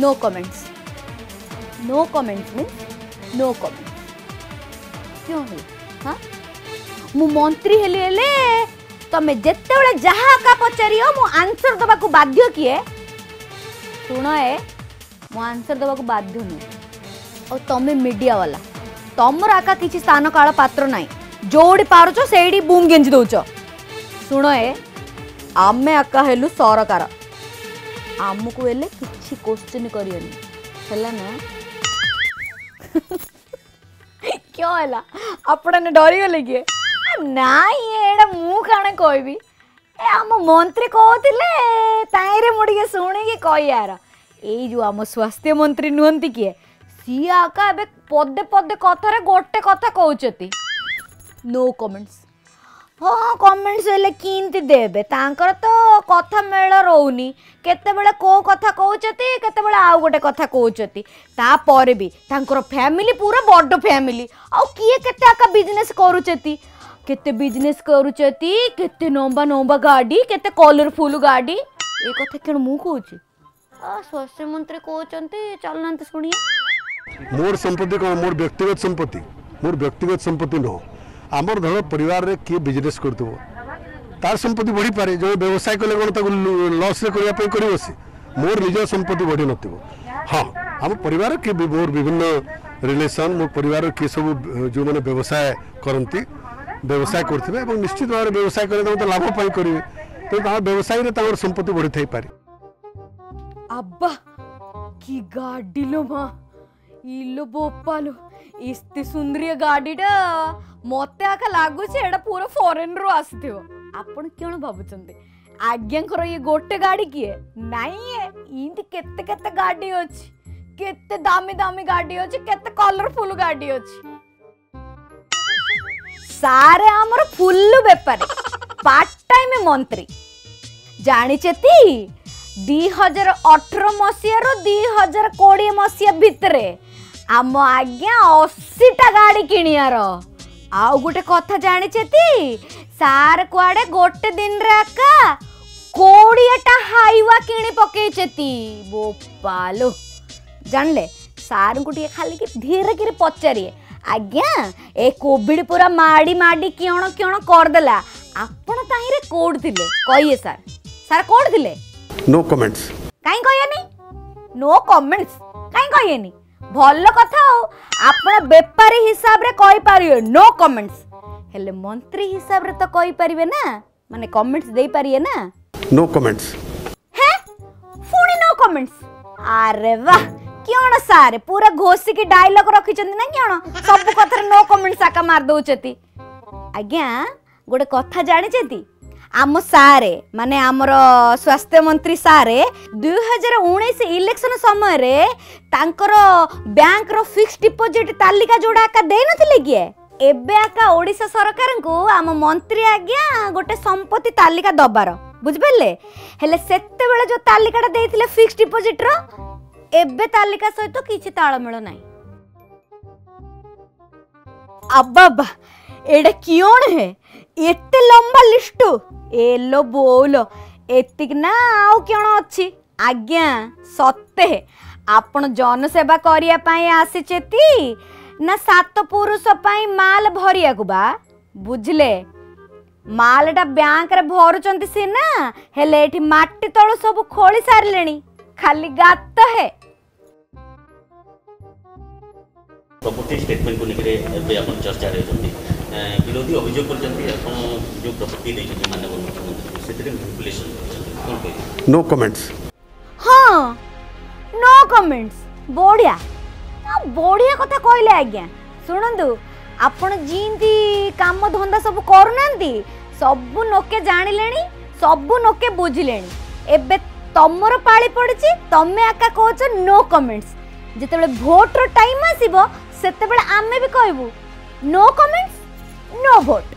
no comments no comments means no comments क्यों नहीं हाँ ମୁଁ ମନ୍ତ୍ରୀ ହେଲି ହେଲେ ତମେ ଯେତେବେଳେ ଯାହା ଏକା ପଚାରିବ ମୁଁ ଆନ୍ସର ଦେବାକୁ ବାଧ୍ୟ କିଏ ଶୁଣ ଏ ମୁଁ ଆନ୍ସର ଦେବାକୁ ବାଧ୍ୟ ନୁହେଁ ଆଉ ତମେ ମିଡ଼ିଆବାଲା ତମର ଆକା କିଛି ସ୍ଥାନ କାଳ ପାତ୍ର ନାହିଁ ଯେଉଁଠି ପାରୁଛ ସେଇଠି ବୁମ୍ ଗେଞ୍ଜି ଦେଉଛ ଶୁଣ ଏ ଆମେ ଆକା ହେଲୁ ସରକାର ଆମକୁ ହେଲେ କିଛି କୋଶ୍ଚିନ୍ କରିବନି ହେଲା ନା क्यों है आपड़ा ने डरी गले किए ନାଇଁ ଏଇଟା ମୁଁ କାଣା କହିବି ଏ ଆମ ମନ୍ତ୍ରୀ କହୁଥିଲେ ତାହିଁରେ ମୁଁ ଟିକେ ଶୁଣିକି କହିବାର ଏଇ ଯେଉଁ ଆମ ସ୍ୱାସ୍ଥ୍ୟ ମନ୍ତ୍ରୀ ନୁହନ୍ତି କିଏ ସିଏ ଆକା ଏବେ ପଦେ ପଦେ କଥାରେ ଗୋଟେ କଥା କହୁଛନ୍ତି ନୋ କମେଣ୍ଟସ୍ ହଁ କମେଣ୍ଟସ୍ ହେଲେ କେମିତି ଦେବେ ତାଙ୍କର ତ କଥା ମେଳ ରହୁନି କେତେବେଳେ କେଉଁ କଥା କହୁଛନ୍ତି କେତେବେଳେ ଆଉ ଗୋଟେ କଥା କହୁଛନ୍ତି ତାପରେ ବି ତାଙ୍କର ଫ୍ୟାମିଲି ପୁରା ବଡ଼ ଫ୍ୟାମିଲି ଆଉ କିଏ କେତେ ଆକା ବିଜନେସ୍ କରୁଛନ୍ତି केते बिजनेस नोंबा नोंबा गाडी केते कलरफुल गाडी ए कथा मंत्री कोचंती चलनंत तो सुनिए मोर व्यक्तिगत संपत्ति मोर व्यक्तिगत संपत्ति नो आमर धर परिवार रे के बिजनेस संपत्ति बढ़ी पारे जो व्यवसाय कले कोन त मोर निज संपत्ति बढ़ी नतिबो हां हम परिवार के मोर विभिन्न रिलेशन मोर परिवार के सब जो माने व्यवसाय करंती ବ୍ୟବସାୟ କରୁଥିବେ ଏବଂ ନିଶ୍ଚିତ ଭାବରେ ବ୍ୟବସାୟ କରି ତାଙ୍କୁ ଲାଭ ପାଇଁ କରିବେ ତେଣୁ ତାଙ୍କ ବ୍ୟବସାୟରେ ତାଙ୍କର ସମ୍ପତ୍ତି ବଢ଼ିଥାଇପାରେ ଆବା କି ଗାଡ଼ି ଲୋ ମା బొప్పాలు ఇస్తే ଏତେ గాడిట ଗାଡ଼ିଟା ఆక ଆକା ଲାଗୁଛି ଏଇଟା ପୁରା ଫରେନ୍ରୁ ଆସିଥିବ ଆପଣ କ'ଣ ଭାବୁଛନ୍ତି ଆଜ୍ଞାଙ୍କର ଇଏ ଗୋଟେ ଗାଡ଼ି କିଏ ନାଇଁ ଏମିତି କେତେ କେତେ ଗାଡ଼ି ଅଛି କେତେ ଦାମୀ ଦାମୀ ଗାଡ଼ି ଅଛି କେତେ କଲରଫୁଲ୍ ଗାଡ଼ି ଅଛି ସାରେ ଆମର ଫୁଲ ବେପାରୀ ପାର୍ଟ ଟାଇମ୍ ମନ୍ତ୍ରୀ ଜାଣିଛନ୍ତି ଦୁଇ ହଜାର ଅଠର ମସିହାରୁ ଦୁଇ ହଜାର କୋଡ଼ିଏ ମସିହା ଭିତରେ ଆମ ଆଜ୍ଞା ଅଶୀଟା ଗାଡ଼ି କିଣିବାର ଆଉ ଗୋଟେ କଥା ଜାଣିଛନ୍ତି ସାର୍ କୁଆଡ଼େ ଗୋଟେ ଦିନରେ ଆକା କୋଡ଼ିଏଟା ହାଇୱା କିଣି ପକେଇଛନ୍ତି ବୋପାଲୋ ଜାଣିଲେ ସାର୍ଙ୍କୁ ଟିକେ ଖାଲି କି ଧୀରେ କିରି ପଚାରିବେ ଆଜ୍ଞା ଏ କୋଭିଡ଼ ପୁରା ମାଡ଼ି ମାଡ଼ି କିଅଣ କିଅଣ କରିଦେଲା ଆପଣ ତାହିଁରେ କୋଉଠି ଥିଲେ କହିବେ ସାର୍ ସାର୍ କୋଉଠି ଥିଲେ ନୋ କମେଣ୍ଟସ୍ କାଇଁ କହିବେନି ନୋ କମେଣ୍ଟସ୍ କାଇଁ କହିବେନି ଭଲ କଥା ଆଉ ଆପଣ ବେପାରୀ ହିସାବରେ କହିପାରିବେ ନୋ କମେଣ୍ଟସ୍ ହେଲେ ମନ୍ତ୍ରୀ ହିସାବରେ ତ କହିପାରିବେ ନା ମାନେ କମେଣ୍ଟସ୍ ଦେଇପାରିବେ ନା ନୋ କମେଣ୍ଟସ୍ ହେ ପୁଣି ନୋ କମେଣ୍ଟସ୍ ଆରେ ବାଃ କିଅଣ ସାର୍ ପୁରା ଘୋଷିକି ଡାଇଲଗ ରଖିଛନ୍ତି ନା କିଅଣ ସବୁ କଥାରେ ନୋ କମେଣ୍ଟ ସାକା ମାରି ଦେଉଛନ୍ତି ଆଜ୍ଞା ଗୋଟେ କଥା ଜାଣିଛନ୍ତି ଆମ ସାରେ ମାନେ ଆମର ସ୍ୱାସ୍ଥ୍ୟ ମନ୍ତ୍ରୀ ସାରେ ଦୁଇହଜାର ଉଣେଇଶ ଇଲେକ୍ସନ ସମୟରେ ତାଙ୍କର ବ୍ୟାଙ୍କର ଫିକ୍ସ ଡିପୋଜିଟ୍ ତାଲିକା ଯୋଉଟା ଆକା ଦେଇନଥିଲେ କିଏ ଏବେ ଆକା ଓଡ଼ିଶା ସରକାରଙ୍କୁ ଆମ ମନ୍ତ୍ରୀ ଆଜ୍ଞା ଗୋଟେ ସମ୍ପତ୍ତି ତାଲିକା ଦେବାର ବୁଝିପାରିଲେ ହେଲେ ସେତେବେଳେ ଯେଉଁ ତାଲିକାଟା ଦେଇଥିଲେ ଫିକ୍ସ ଡିପୋଜିଟ୍ର ଏବେ ତାଲିକା ସହିତ କିଛି ତାଳମେଳ ନାହିଁ আব্বা এটা কিয়ণ হে এতে লম্বা লিষ্ট এলো বৌল এতিক না আউ কিয়ণ অছি আজ্ঞা সত্যে আপন জনসেবা করিয়া পাই আসিছে তি না সাত পুরুষ পাই মাল ভরিয়াকু বা বুঝলে মালটা ব্যাঙ্করে ভরুচন্তি সিনা হেলে এটি মাটি তলু সবু খোলি সারিলেনি খালি গাত হে ପ୍ରପର୍ଟି ଷ୍ଟେଟମେଣ୍ଟକୁ ନେଇକରି ଏବେ ଆପଣ ଚର୍ଚ୍ଚା ହେଉଛନ୍ତି ବିରୋଧୀ ଅଭିଯୋଗ କରିଛନ୍ତି ଆପଣ ଯେଉଁ ପ୍ରପର୍ଟି ଦେଇଛନ୍ତି ମାନ୍ୟବର ମୁଖ୍ୟମନ୍ତ୍ରୀ ସେଥିରେ ମ୍ୟାନିପୁଲେସନ୍ କରିଛନ୍ତି କ'ଣ କହିବେ ନୋ କମେଣ୍ଟସ୍ ହଁ ନୋ କମେଣ୍ଟସ୍ ବଢ଼ିଆ ବଢ଼ିଆ କଥା କହିଲେ ଆଜ୍ଞା ଶୁଣନ୍ତୁ ଆପଣ ଯେମିତି କାମ ଧନ୍ଦା ସବୁ କରୁନାହାନ୍ତି ସବୁ ଲୋକେ ଜାଣିଲେଣି ସବୁ ଲୋକେ ବୁଝିଲେଣି ଏବେ ତମର ପାଳି ପଡ଼ିଛି ତମେ ଆକା କହୁଛ ନୋ କମେଣ୍ଟସ୍ ଯେତେବେଳେ ଭୋଟ୍ର ଟାଇମ୍ ଆସିବ সেতবে আমি বি কহবু নো কমেন্টস নো ভোট